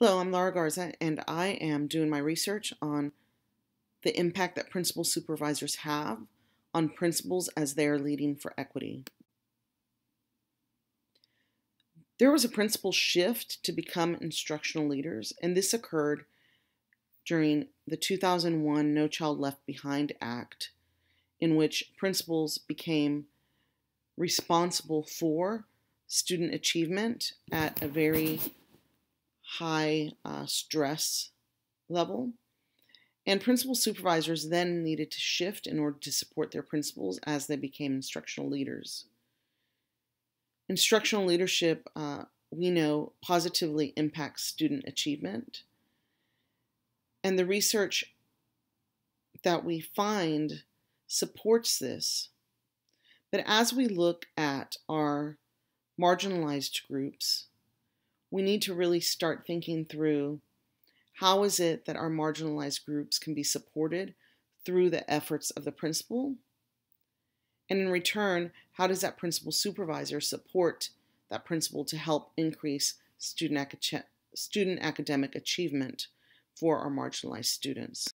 Hello, I'm Laura Garza, and I am doing my research on the impact that principal supervisors have on principals as they are leading for equity. There was a principal shift to become instructional leaders, and this occurred during the 2001 No Child Left Behind Act, in which principals became responsible for student achievement at a very high uh, stress level. And principal supervisors then needed to shift in order to support their principals as they became instructional leaders. Instructional leadership, uh, we know, positively impacts student achievement. And the research that we find supports this. But as we look at our marginalized groups, we need to really start thinking through how is it that our marginalized groups can be supported through the efforts of the principal? And in return, how does that principal supervisor support that principal to help increase student, student academic achievement for our marginalized students?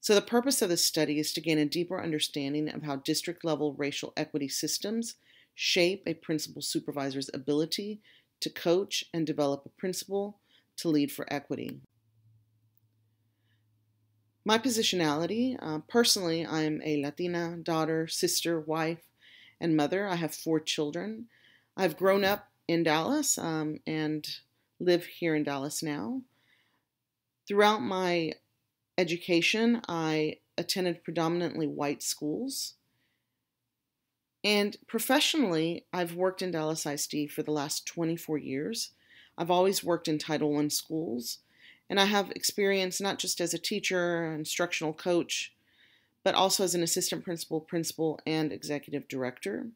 So, the purpose of this study is to gain a deeper understanding of how district level racial equity systems shape a principal supervisor's ability to coach and develop a principal to lead for equity. My positionality uh, personally, I'm a Latina daughter, sister, wife, and mother. I have four children. I've grown up in Dallas um, and live here in Dallas now. Throughout my education, I attended predominantly white schools. And professionally, I've worked in Dallas ISD for the last 24 years. I've always worked in Title I schools, and I have experience not just as a teacher, instructional coach, but also as an assistant principal, principal, and executive director.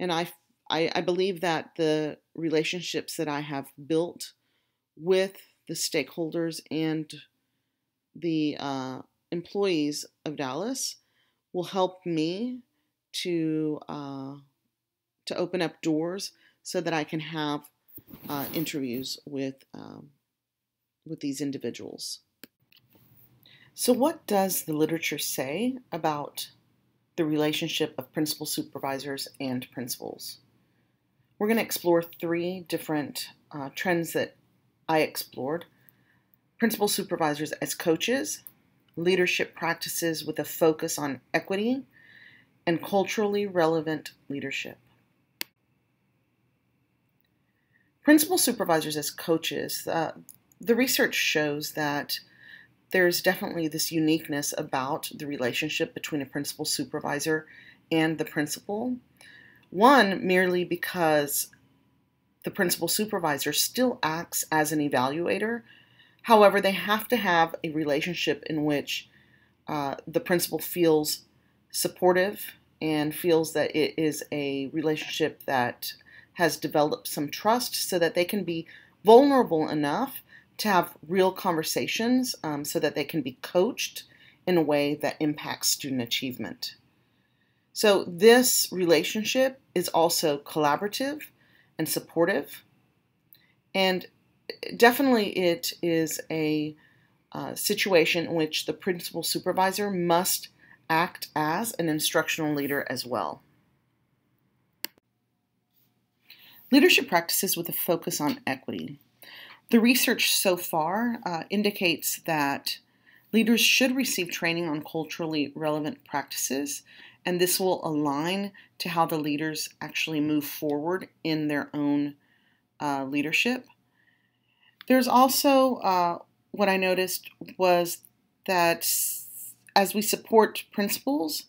And I, I, I believe that the relationships that I have built with the stakeholders and the uh, employees of Dallas will help me to uh, to open up doors so that I can have uh, interviews with um, with these individuals. So, what does the literature say about the relationship of principal supervisors and principals? We're going to explore three different uh, trends that I explored principal supervisors as coaches, leadership practices with a focus on equity, and culturally relevant leadership. Principal supervisors as coaches, uh, the research shows that there's definitely this uniqueness about the relationship between a principal supervisor and the principal. One, merely because the principal supervisor still acts as an evaluator. However, they have to have a relationship in which uh, the principal feels supportive and feels that it is a relationship that has developed some trust so that they can be vulnerable enough to have real conversations um, so that they can be coached in a way that impacts student achievement. So, this relationship is also collaborative and supportive, and definitely it is a uh, situation in which the principal supervisor must act as an instructional leader as well. Leadership practices with a focus on equity. The research so far uh, indicates that leaders should receive training on culturally relevant practices, and this will align to how the leaders actually move forward in their own uh, leadership. There's also uh, what I noticed was that as we support principals,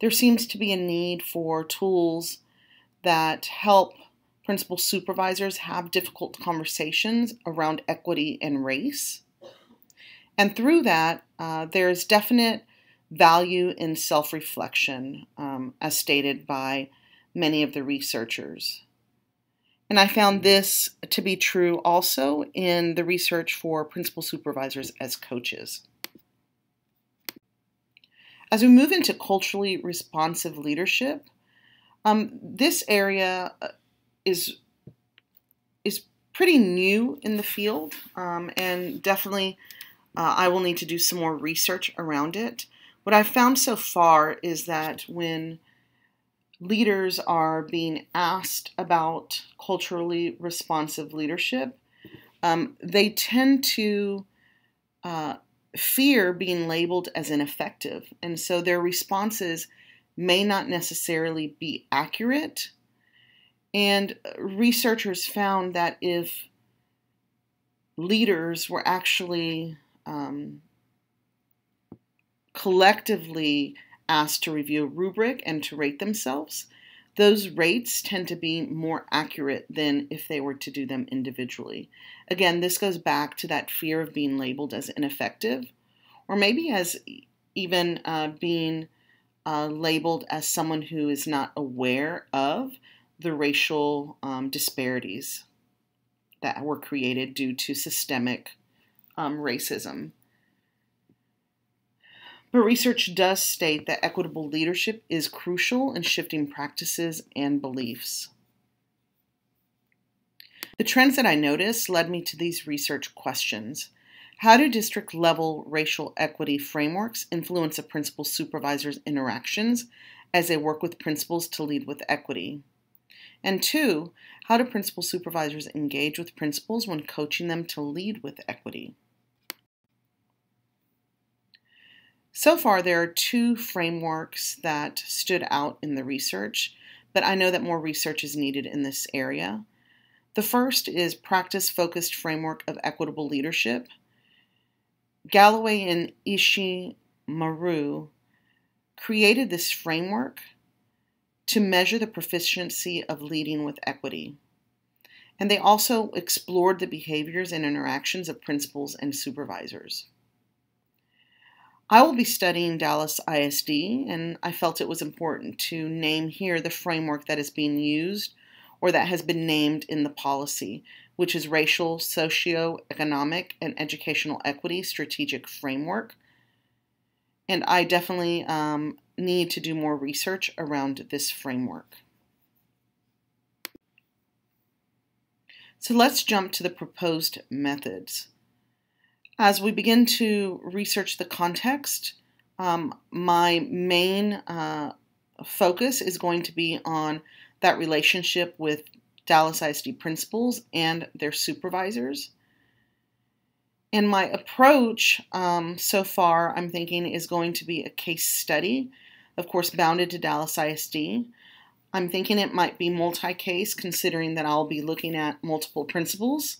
there seems to be a need for tools that help principal supervisors have difficult conversations around equity and race. And through that, uh, there's definite value in self reflection, um, as stated by many of the researchers. And I found this to be true also in the research for principal supervisors as coaches. As we move into culturally responsive leadership, um, this area uh, is is pretty new in the field, um, and definitely uh, I will need to do some more research around it. What I've found so far is that when leaders are being asked about culturally responsive leadership, um, they tend to uh, fear being labeled as ineffective. And so their responses may not necessarily be accurate. And researchers found that if leaders were actually um, collectively asked to review a rubric and to rate themselves, those rates tend to be more accurate than if they were to do them individually. Again, this goes back to that fear of being labeled as ineffective, or maybe as even uh, being uh, labeled as someone who is not aware of the racial um, disparities that were created due to systemic um, racism. But research does state that equitable leadership is crucial in shifting practices and beliefs. The trends that I noticed led me to these research questions. How do district level racial equity frameworks influence a principal supervisor's interactions as they work with principals to lead with equity? And two, how do principal supervisors engage with principals when coaching them to lead with equity? So far, there are two frameworks that stood out in the research, but I know that more research is needed in this area. The first is Practice Focused Framework of Equitable Leadership. Galloway and Ishimaru created this framework to measure the proficiency of leading with equity. And they also explored the behaviors and interactions of principals and supervisors. I will be studying Dallas ISD, and I felt it was important to name here the framework that is being used or that has been named in the policy, which is Racial, Socio-Economic, and Educational Equity Strategic Framework. And I definitely um, need to do more research around this framework. So let's jump to the proposed methods. As we begin to research the context, um, my main uh, focus is going to be on that relationship with Dallas ISD principals and their supervisors. And my approach um, so far, I'm thinking, is going to be a case study, of course, bounded to Dallas ISD. I'm thinking it might be multi case, considering that I'll be looking at multiple principals.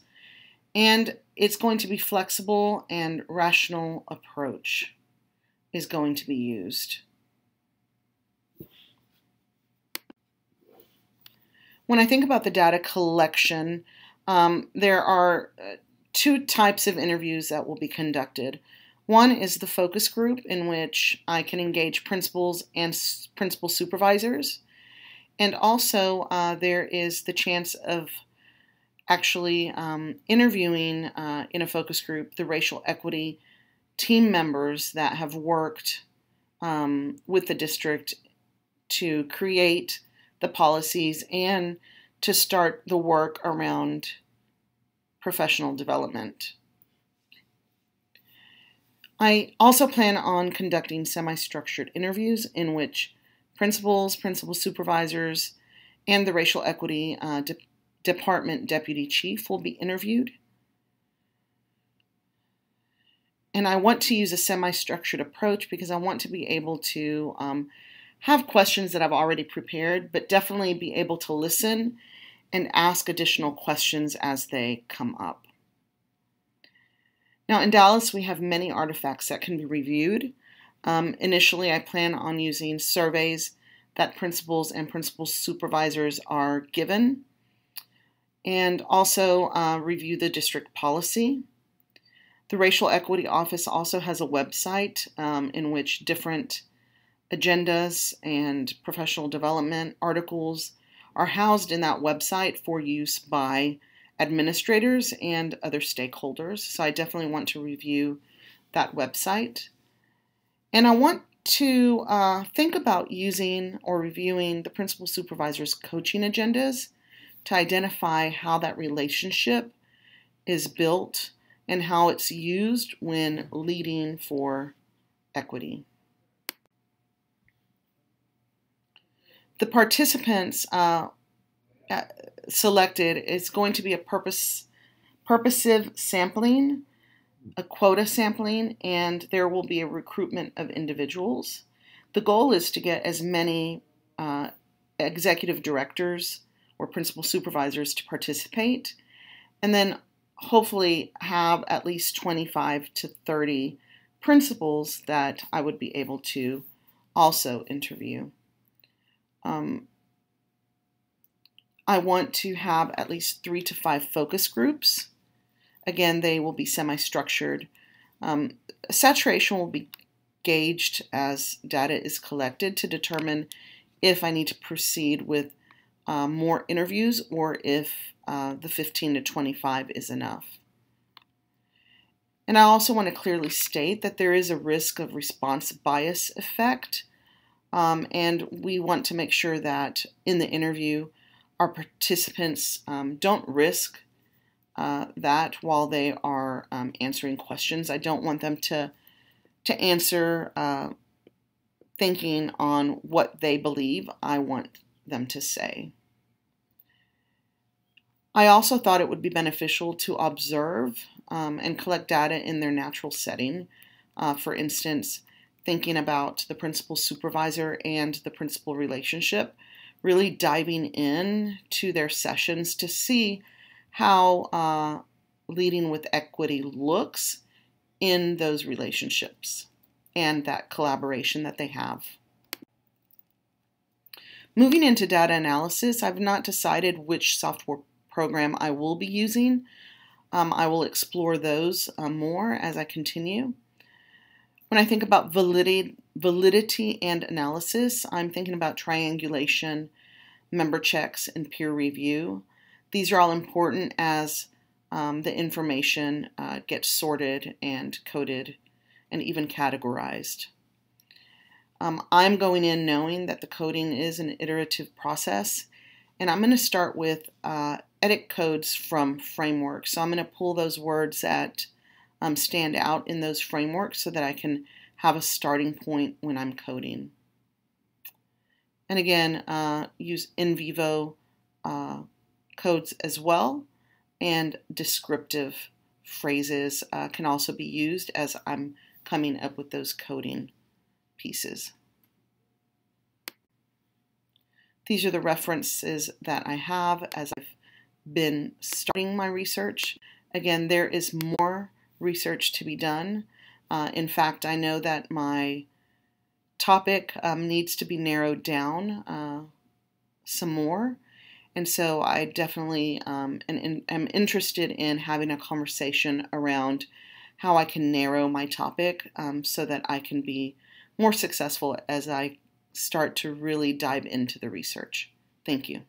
And it's going to be flexible and rational approach is going to be used. When I think about the data collection, um, there are uh, two types of interviews that will be conducted. One is the focus group, in which I can engage principals and principal supervisors. And also, uh, there is the chance of actually um, interviewing uh, in a focus group the racial equity team members that have worked um, with the district to create the policies and to start the work around professional development. I also plan on conducting semi structured interviews in which principals, principal supervisors, and the racial equity uh, department deputy chief will be interviewed. And I want to use a semi structured approach because I want to be able to um, have questions that I've already prepared, but definitely be able to listen and ask additional questions as they come up. Now, in Dallas, we have many artifacts that can be reviewed. Um, initially, I plan on using surveys that principals and principal supervisors are given and also uh, review the district policy. The Racial Equity Office also has a website um, in which different agendas and professional development articles are housed in that website for use by administrators and other stakeholders. So I definitely want to review that website. And I want to uh, think about using or reviewing the principal supervisor's coaching agendas to identify how that relationship is built and how it's used when leading for equity. The participants uh, uh selected is going to be a purpose purposive sampling, a quota sampling, and there will be a recruitment of individuals. The goal is to get as many uh, executive directors or principal supervisors to participate, and then hopefully have at least 25 to 30 principals that I would be able to also interview. Um, I want to have at least three to five focus groups. Again, they will be semi structured. Um, saturation will be gauged as data is collected to determine if I need to proceed with uh, more interviews or if uh, the 15 to 25 is enough. And I also want to clearly state that there is a risk of response bias effect, um, and we want to make sure that in the interview, our participants um, don't risk uh, that while they are um, answering questions. I don't want them to to answer uh, thinking on what they believe. I want them to say. I also thought it would be beneficial to observe um, and collect data in their natural setting. Uh, for instance, thinking about the principal supervisor and the principal relationship, really diving in to their sessions to see how uh, leading with equity looks in those relationships and that collaboration that they have. Moving into data analysis, I've not decided which software program I will be using. Um, I will explore those uh, more as I continue. When I think about validity, validity and analysis, I'm thinking about triangulation, member checks, and peer review. These are all important as um, the information uh, gets sorted and coded and even categorized. Um, I'm going in knowing that the coding is an iterative process, and I'm going to start with uh, edit codes from frameworks. So I'm going to pull those words that um, stand out in those frameworks so that I can have a starting point when I'm coding. And again, uh, use in vivo uh, codes as well, and descriptive phrases uh, can also be used as I'm coming up with those coding pieces. These are the references that I have as I've been starting my research. Again, there is more research to be done. Uh, in fact, I know that my topic um, needs to be narrowed down uh, some more. And so I definitely um, am interested in having a conversation around how I can narrow my topic um, so that I can be more successful as I start to really dive into the research. Thank you.